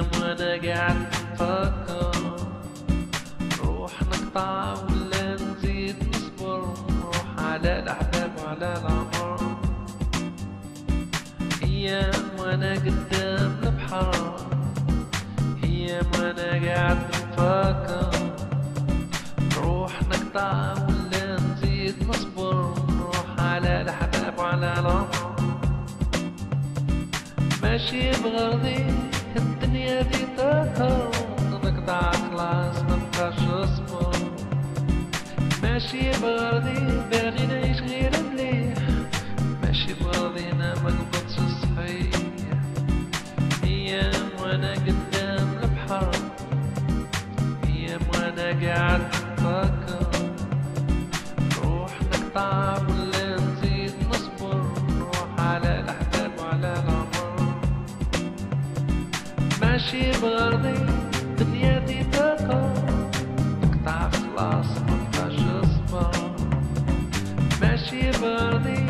وأنا قاعد نفكر نروح نقطع ولا نزيد نصبر. نروح على الأحباب وعلى العمر. أيام وأنا قدام البحر. أيام وأنا قاعد نفكر نروح نقطع ولا نزيد نصبر. نروح على الأحباب وعلى العمر. ماشي بغرضي. Hentně vytrhl, někdá klás na tašu spol. Meši brdy, berdy nejš hýrdy, meši brdy nemak bocu svej. nasi brdy dnie didako ktaf las taşı spam nasi brdy